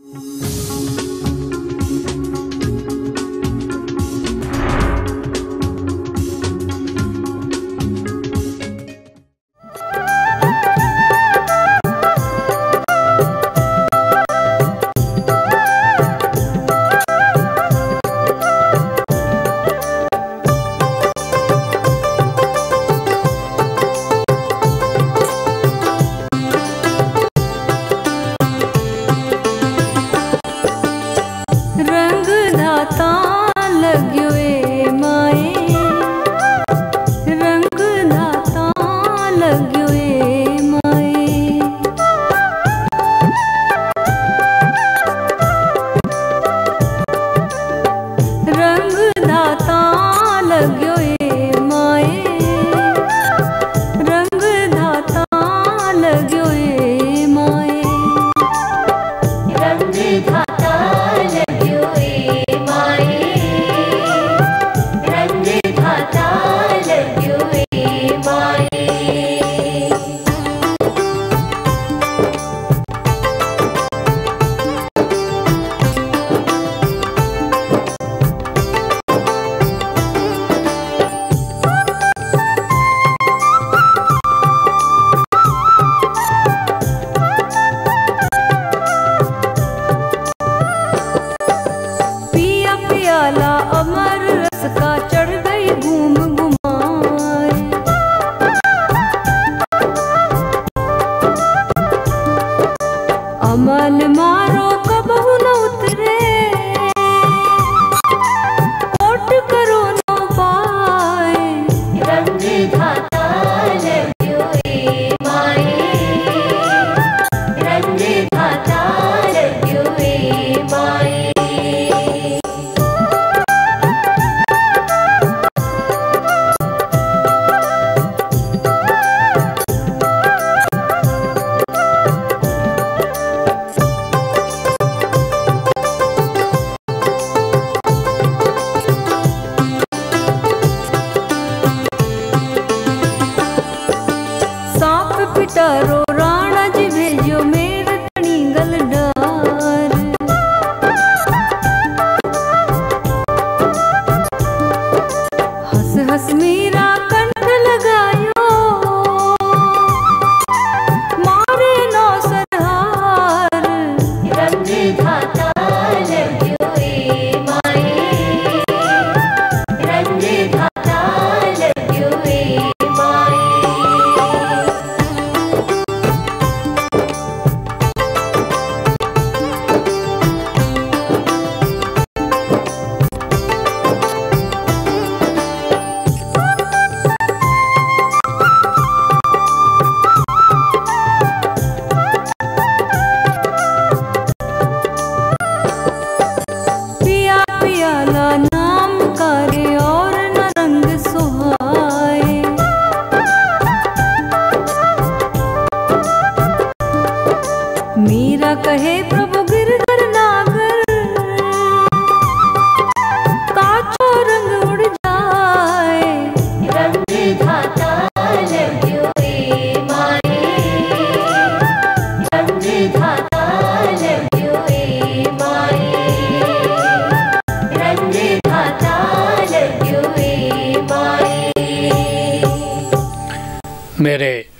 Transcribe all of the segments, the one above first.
Mm-hmm. मेरे प्रिय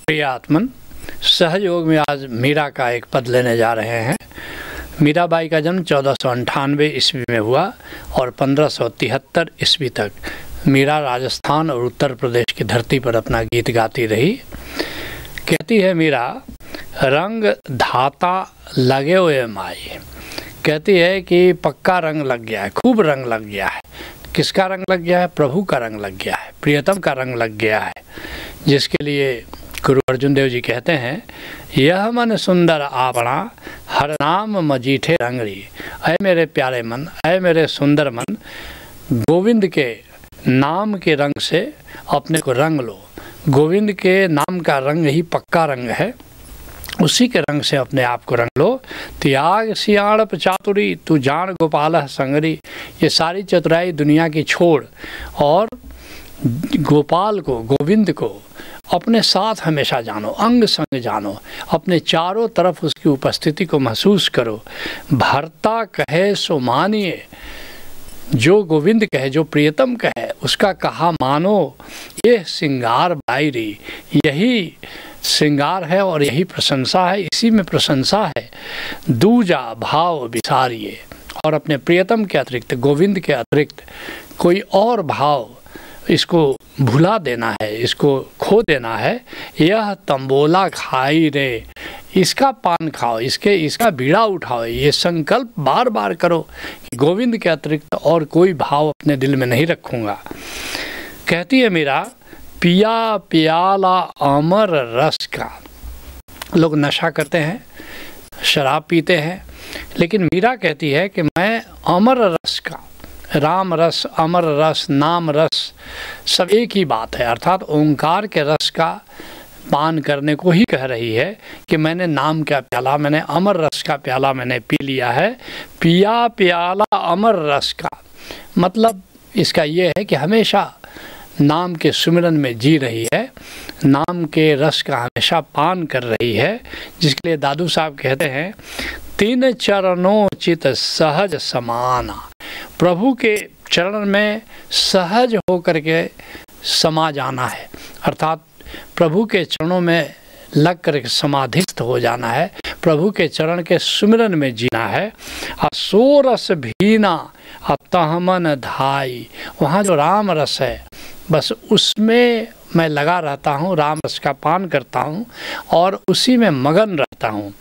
आत्मन सहयोग में आज मीरा का एक पद लेने जा रहे हैं। मीराबाई का जन्म चौदह सौ अंठानवे ईस्वी में हुआ और पंद्रह सौ तिहत्तर ईस्वी तक मीरा राजस्थान और उत्तर प्रदेश की धरती पर अपना गीत गाती रही। कहती है मीरा, रंग धाता लगे हुए माई। कहती है कि पक्का रंग लग गया है, खूब रंग लग गया है। किसका रंग लग गया है? प्रभु का रंग लग गया है, प्रियतम का रंग लग गया है, जिसके लिए गुरु अर्जुन देव जी कहते हैं, यह मन सुंदर आपणा हर नाम मजीठे रंगड़ी अय मेरे प्यारे मन अय मेरे सुंदर मन, गोविंद के नाम के रंग से अपने को रंग लो। गोविंद के नाम का रंग ही पक्का रंग है, उसी के रंग से अपने आप को रंग लो। त्याग सियाणप चातुरी, तू जान गोपाल संगरी। ये सारी चतुराई दुनिया की छोड़ और गोपाल को, गोविंद को अपने साथ हमेशा जानो, अंग संग जानो, अपने चारों तरफ़ उसकी उपस्थिति को महसूस करो। भरता कहे सो मानिए, जो गोविंद कहे, जो प्रियतम कहे, उसका कहा मानो, ये श्रृंगार बायरी यही श्रृंगार है और यही प्रशंसा है, इसी में प्रशंसा है। दूजा भाव विसारिए और अपने प्रियतम के अतिरिक्त, गोविंद के अतिरिक्त कोई और भाव इसको भुला देना है, इसको खो देना है। यह तंबोला खाई रे, इसका पान खाओ, इसके, इसका बीड़ा उठाओ, ये संकल्प बार बार करो कि गोविंद के अतिरिक्त और कोई भाव अपने दिल में नहीं रखूँगा। कहती है मेरा, पिया पियाला अमर रस का। लोग नशा करते हैं, शराब पीते हैं, लेकिन मीरा कहती है कि मैं अमर रस का राम रस, अमर रस, नाम रस, सब एक ही बात है। अर्थात ओंकार के रस का पान करने को ही कह रही है कि मैंने नाम का प्याला, मैंने अमर रस का प्याला मैंने पी लिया है। पिया प्याला अमर रस का। मतलब इसका ये है कि हमेशा नाम के सुमिरन में जी रही है, नाम के रस का हमेशा पान कर रही है, जिसके लिए दादू साहब कहते हैं, तीन चरणों चित सहज समाना। प्रभु के चरण में सहज होकर के समा जाना है। अर्थात प्रभु के चरणों में लग कर समाधिस्थ हो जाना है। प्रभु के चरण के सुमिरन में जीना है। असोरस भीना अतहमन धाई। वहाँ जो राम रस है, बस उसमें मैं लगा रहता हूँ राम रस का पान करता हूँ और उसी में मगन रहता हूँ।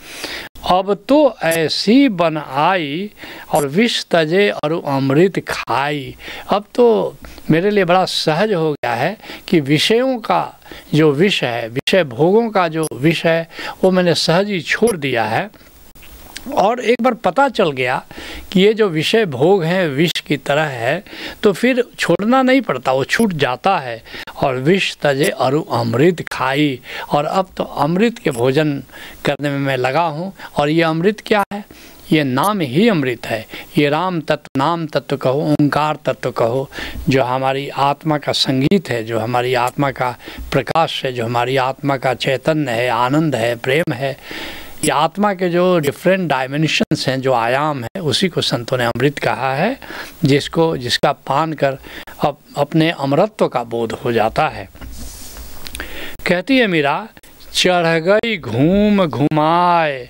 अब तो ऐसी बन आई और विष तजे और अमृत खाई। अब तो मेरे लिए बड़ा सहज हो गया है कि विषयों का जो विष है, विषय भोगों का जो विष है, वो मैंने सहज ही छोड़ दिया है। और एक बार पता चल गया कि ये जो विषय भोग हैं, विष की तरह है तो फिर छोड़ना नहीं पड़ता, वो छूट जाता है। और विष तजे अरु अमृत खाई। और अब तो अमृत के भोजन करने में मैं लगा हूँ। और ये अमृत क्या है? ये नाम ही अमृत है। ये राम तत्व, नाम तत्व कहो, ओंकार तत्व कहो, जो हमारी आत्मा का संगीत है, जो हमारी आत्मा का प्रकाश है, जो हमारी आत्मा का चैतन्य है, आनंद है, प्रेम है। ये आत्मा के जो डिफरेंट डायमेंशंस हैं, जो आयाम है, उसी को संतों ने अमृत कहा है, जिसको, जिसका पान कर अप, अपने अमरत्व का बोध हो जाता है। कहती है मीरा चढ़ गई घूम घुमाए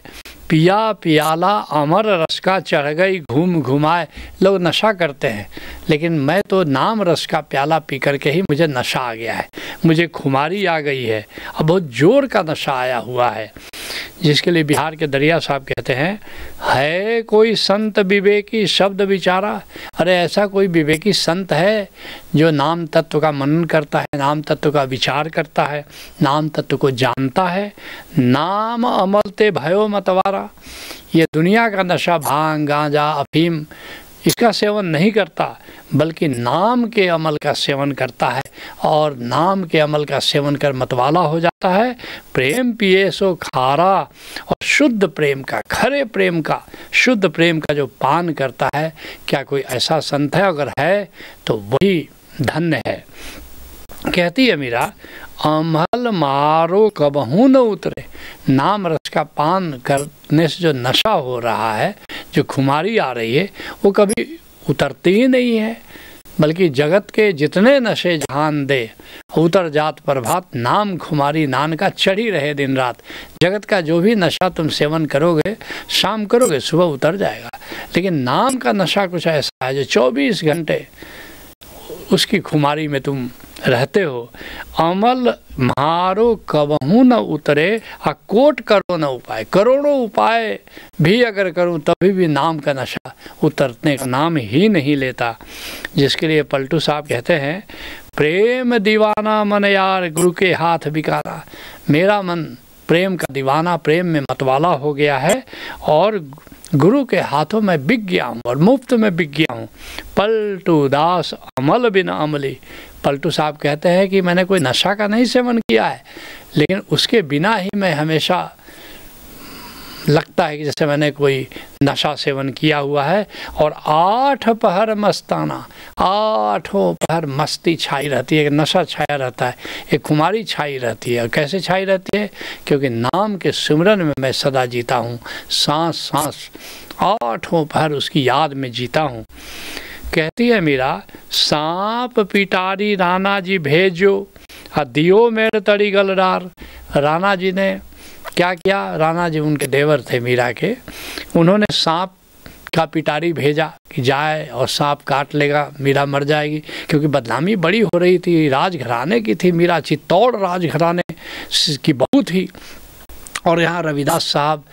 पिया पियाला अमर रस का चढ़ गई घूम घुमाए। लोग नशा करते हैं लेकिन मैं तो नाम रस का प्याला पी करके ही मुझे नशा आ गया है मुझे खुमारी आ गई है। अब बहुत ज़ोर का नशा आया हुआ है। जिसके लिए बिहार के दरिया साहब कहते हैं, है कोई संत विवेकी शब्द विचारा? अरे ऐसा कोई विवेकी संत है जो नाम तत्व का मनन करता है, नाम तत्व का विचार करता है, नाम तत्व को जानता है। नाम अमलते भयो मतवारा। ये दुनिया का नशा भाँग, गांजा, अफीम इसका सेवन नहीं करता, बल्कि नाम के अमल का सेवन करता है और नाम के अमल का सेवन कर मतवाला हो जाता है। प्रेम पिए सो खारा और शुद्ध प्रेम का, खरे प्रेम का, शुद्ध प्रेम का जो पान करता है, क्या कोई ऐसा संत है अगर है तो वही धन्य है। कहती है मीरा, अमल मारो कबहू न उतरे। नाम रस का पान करने से जो नशा हो रहा है जो खुमारी आ रही है, वो कभी उतरती ही नहीं है। बल्कि जगत के जितने नशे जहान दे, उतर जात प्रभात, नाम खुमारी नान का चढ़ी रहे दिन रात। जगत का जो भी नशा तुम सेवन करोगे, शाम करोगे, सुबह उतर जाएगा। लेकिन नाम का नशा कुछ ऐसा है जो 24 घंटे उसकी खुमारी में तुम रहते हो। अमल मारो कबहू न उतरे, आ कोट करो न उपाय। करोड़ों उपाय भी अगर करूँ, तभी भी नाम का नशा उतरने का नाम ही नहीं लेता। जिसके लिए पलटू साहब कहते हैं, प्रेम दीवाना मन यार, गुरु के हाथ बिकारा मेरा मन प्रेम का दीवाना, प्रेम में मतवाला हो गया है और गुरु के हाथों में बिक गया हूँ और मुफ़्त में बिक गया हूँ। पलटू दास, अमल बिन अमली। पलटू साहब कहते हैं कि मैंने कोई नशा का नहीं सेवन किया है, लेकिन उसके बिना ही मैं हमेशा लगता है कि जैसे मैंने कोई नशा सेवन किया हुआ है। और आठ पहर मस्ताना, आठों पहर मस्ती छाई रहती है, एक नशा छाया रहता है, एक कुमारी छाई रहती है। और कैसे छाई रहती है? क्योंकि नाम के सिमरन में मैं सदा जीता हूँ, सांस सांस, आठों पहर उसकी याद में जीता हूँ। कहती है, मीरा, सांप पिटारी राणा जी भेजो आ दियो मेरे तड़ी गलडार राणा जी ने क्या किया? राणा जी उनके देवर थे मीरा के। उन्होंने सांप का पिटारी भेजा कि जाए और सांप काट लेगा, मीरा मर जाएगी। क्योंकि बदनामी बड़ी हो रही थी, राजघराने की थी। मीरा चित्तौड़ राजघराने की बहुत ही और यहाँ रविदास साहब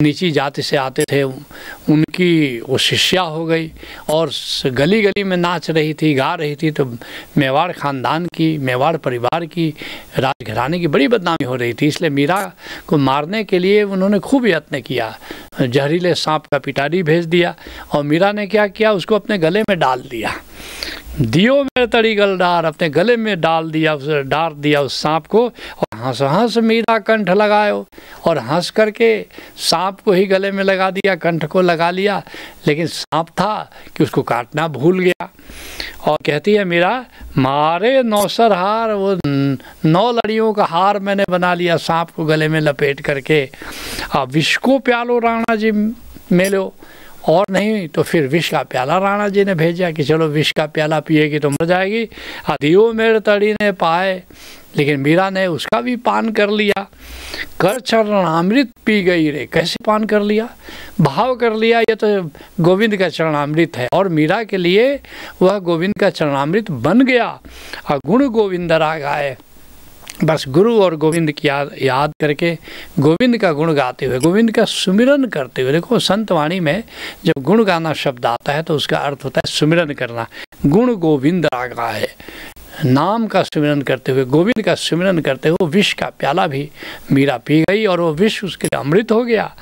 नीची जाति से आते थे उनकी, वो शिष्या हो गई और गली गली में नाच रही थी, गा रही थी तो मेवाड़ ख़ानदान की, मेवाड़ परिवार की राजघराने की बड़ी बदनामी हो रही थी। इसलिए मीरा को मारने के लिए उन्होंने खूब यत्न किया। जहरीले सांप का पिटारी भेज दिया और मीरा ने क्या किया? उसको अपने गले में डाल दिया। दियो मेरे तड़ी गल डार अपने गले में डाल दिया, उस डाल दिया उस सांप को और हंस हंस मीरा कंठ लगायो और हंस करके सांप को ही गले में लगा दिया, कंठ को लगा लिया, लेकिन सांप था कि उसको काटना भूल गया। और कहती है, मीरा, मारे नौसर हार, वो नौ लड़ियों का हार मैंने बना लिया सांप को गले में लपेट करके। अब विष को प्यालो राणा जी मेलो, और नहीं तो फिर विष का प्याला राणा जी ने भेजा कि चलो विष का प्याला पिएगी तो मर जाएगी। अधियो मेरे तड़ी ने पाए, लेकिन मीरा ने उसका भी पान कर लिया। कर चरणामृत पी गई रे। कैसे पान कर लिया? भाव कर लिया, ये तो गोविंद का चरणामृत है। और मीरा के लिए वह गोविंद का चरणामृत बन गया। और गुण गोविंद राग आए। बस गुरु और गोविंद की याद याद करके गोविंद का गुण गाते हुए, गोविंद का सुमिरन करते हुए, देखो संत वाणी में जब गुण गाना शब्द आता है तो उसका अर्थ होता है सुमिरन करना। गुण गोविंद रागा है नाम का स्मिरन करते हुए, गोविंद का सुमिरन करते हुए विष का प्याला भी मीरा पी गई और वो विष उसके लिए अमृत हो गया,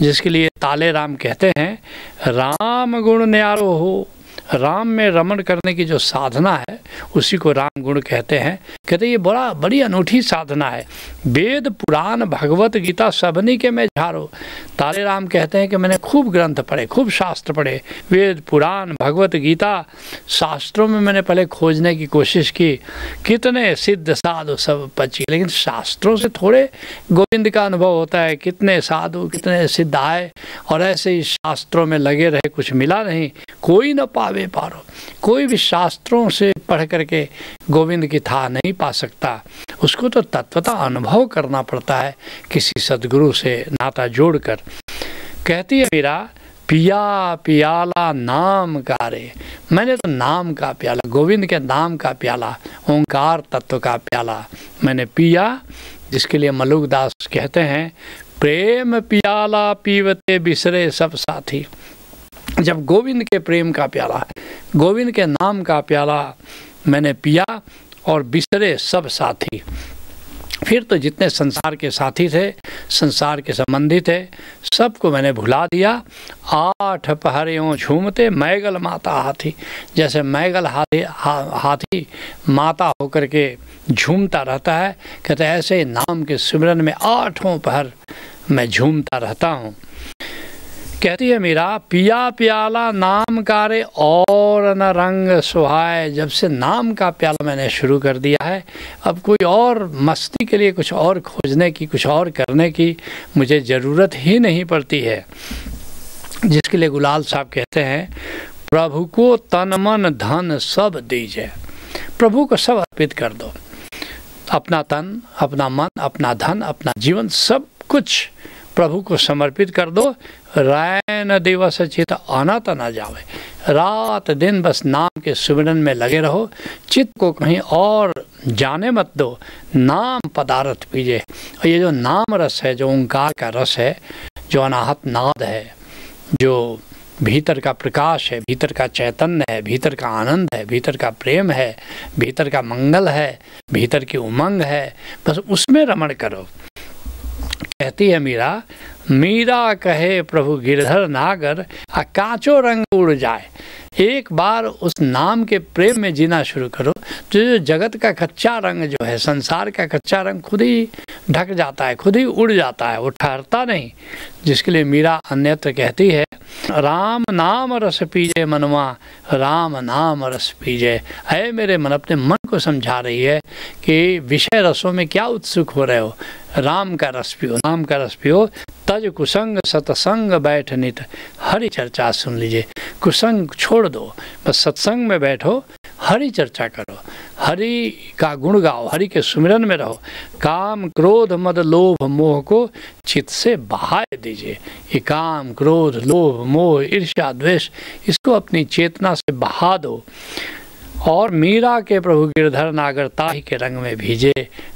जिसके लिए ताले राम कहते हैं, राम गुण न्यारो हो राम में रमन करने की जो साधना है, उसी को राम गुण कहते हैं। कहते ये बड़ा, बड़ी अनूठी साधना है। वेद, पुराण, भगवत गीता सबनी के मैं झारो। तारे राम कहते हैं कि मैंने खूब ग्रंथ पढ़े, खूब शास्त्र पढ़े। वेद, पुराण, भगवत गीता, शास्त्रों में मैंने पहले खोजने की कोशिश की। कितने सिद्ध साधु सब पची। लेकिन शास्त्रों से थोड़े गोविंद का अनुभव होता है, कितने साधु, कितने सिद्ध आए और ऐसे ही शास्त्रों में लगे रहे, कुछ मिला नहीं। कोई न पावे पारो। कोई भी शास्त्रों से पढ़ करके गोविंद की था नहीं पा सकता। उसको तो तत्वता अनुभव करना पड़ता है किसी सदगुरु से नाता जोड़कर। कहती है मीरा पिया पियाला नाम कारे। मैंने तो नाम का प्याला, गोविंद के नाम का प्याला, ओंकार तत्व का प्याला। मैंने पिया, जिसके लिए मलुक दास कहते हैं, प्रेम पियाला पीवते बिसरे सब साथी। जब गोविंद के प्रेम का प्याला गोविंद के नाम का प्याला मैंने पिया और बिसरे सब साथी। फिर तो जितने संसार के साथी थे संसार के संबंधी थे सबको मैंने भुला दिया। आठ पहरियों झूमते मैगल माता हाथी जैसे मैगल हाथी हा, हाथी माता होकर के झूमता रहता है। कहते ऐसे नाम के सिमरन में आठों पहर मैं झूमता रहता हूँ। कहती है, मीरा, पिया प्याला नाम कारे और न रंग सुहाए। जब से नाम का प्याला मैंने शुरू कर दिया है, अब कोई और मस्ती के लिए, कुछ और खोजने की, कुछ और करने की मुझे ज़रूरत ही नहीं पड़ती है। जिसके लिए गुलाल साहब कहते हैं, प्रभु को तन मन धन सब दीजिए। प्रभु को सब अर्पित कर दो। अपना तन, अपना मन, अपना धन, अपना जीवन सब कुछ प्रभु को समर्पित कर दो। रायन दिवस चित अनत न जावे। रात दिन बस नाम के सुमिरन में लगे रहो। चित्त को कहीं और जाने मत दो। नाम पदार्थ पीजे। और ये जो नाम रस है, जो ओंकार का रस है, जो अनाहत नाद है, जो भीतर का प्रकाश है, भीतर का चैतन्य है, भीतर का आनंद है, भीतर का प्रेम है, भीतर का मंगल है, भीतर की उमंग है, बस उसमें रमण करो। कहती है मीरा मीरा कहे प्रभु गिरधर नागर आ कांचो रंग उड़ जाए। एक बार उस नाम के प्रेम में जीना शुरू करो। तो जो जगत का कच्चा रंग जो है, संसार का कच्चा रंग खुद ही ढक जाता है, खुद ही उड़ जाता है, वो ठहरता नहीं, जिसके लिए मीरा अन्यत्र कहती है, राम नाम रस पीजे मनवा, राम नाम रस पीजे। है मेरे मन अपने मन को समझा रही है कि विषय रसों में क्या उत्सुक हो रहे हो? राम का रस पियो नाम का रस पियो तज कुसंग सतसंग बैठ नित, हरि चर्चा सुन लीजिए कुसंग छोड़ दो, बस सत्संग में बैठो, हरि चर्चा करो। हरि का गुण गाओ, हरि के सुमिरन में रहो। काम, क्रोध, मद, लोभ, मोह को चित्त से बहाए दीजिए। ये काम, क्रोध, लोभ, मोह, ईर्ष्या, द्वेष, इसको अपनी चेतना से बहा दो। और मीरा के प्रभु गिरधर नागर ताही के रंग में भीजे।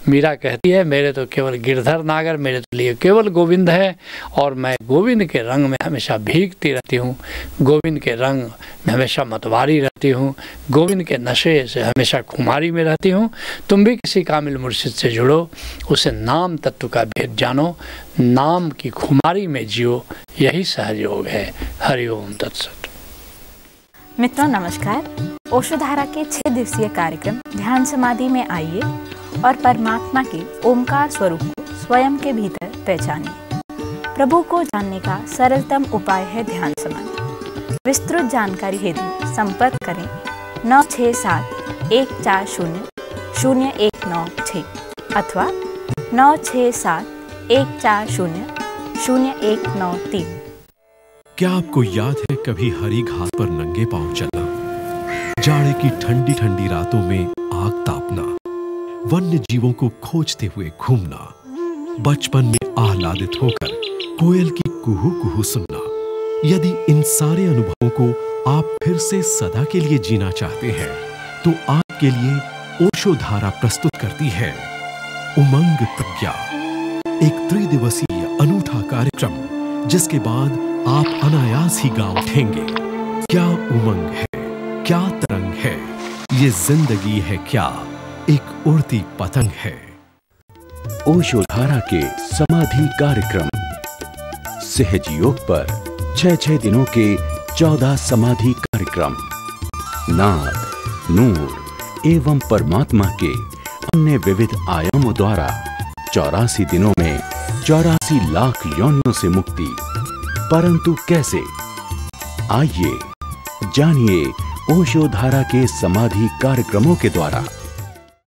मीरा कहती है, मेरे तो केवल गिरधर नागर, मेरे तो लिए केवल गोविंद है और मैं गोविंद के रंग में हमेशा भीगती रहती हूँ। गोविंद के रंग में हमेशा मतवारी रहती हूँ। गोविंद के नशे से हमेशा खुमारी में रहती हूँ। तुम भी किसी कामिल मुर्शिद से जुड़ो, उसे नाम तत्व का भेद जानो। नाम की खुमारी में जियो, यही सहयोग है। हरिओम तत्सत। मित्रों, नमस्कार। ओशोधारा के छह दिवसीय कार्यक्रम ध्यान समाधि में आइए और परमात्मा के ओमकार स्वरूप को स्वयं के भीतर पहचानिए। प्रभु को जानने का सरलतम उपाय है ध्यान समाधि। विस्तृत जानकारी हेतु संपर्क करें नौ छः सात एक चार शून्य शून्य एक नौ छः अथवा नौ छः सात एक चार शून्य शून्य एक नौ तीन। क्या आपको याद है कभी हरी घास पर नंगे पाँव चलना? जाड़े की ठंडी ठंडी रातों में आग तापना। वन्य जीवों को खोजते हुए घूमना। बचपन में आह्लादित होकर कोयल की कुहू कुहू सुनना। यदि इन सारे अनुभवों को आप फिर से सदा के लिए जीना चाहते हैं तो आपके लिए ओशो धारा प्रस्तुत करती है, उमंग प्रज्ञा। एक त्रिदिवसीय अनूठा कार्यक्रम, जिसके बाद आप अनायास ही गा उठेंगे। क्या उमंग है? क्या तरंग है? ये ज़िंदगी है क्या? एक उड़ती पतंग है। ओशोधारा के समाधि कार्यक्रम। सहज योग पर छह छह दिनों के चौदह समाधि कार्यक्रम। नाद नूर एवं परमात्मा के अन्य विविध आयामों द्वारा चौरासी दिनों में चौरासी लाख योनियों से मुक्ति परंतु कैसे? आइए जानिए ओशोधारा के समाधि कार्यक्रमों के द्वारा।